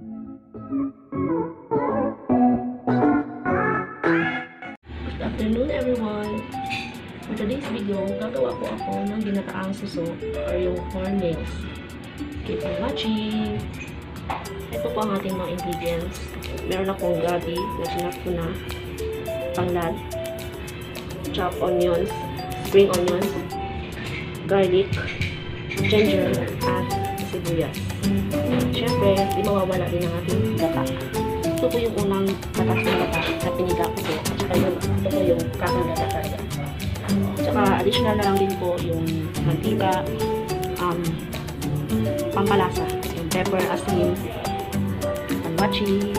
Good afternoon everyone! For today's video, gagawa po ako ng ginataang suso or yung cornmeals. Keep on watching! Ito po ang ating mga ingredients. Meron akong gabi na sinap ko na, tanglad, chopped onions, spring onions, garlic, ginger, at sibuyas. Siyempre, di mawawala din ang ating gata. Ito po yung unang katas ng gata na piniga ko po. At saka yung, ito po yung kakang gata talaga. At saka additional na lang din po yung mantika, um, pampalasa, yung pepper, asin, tanwachi,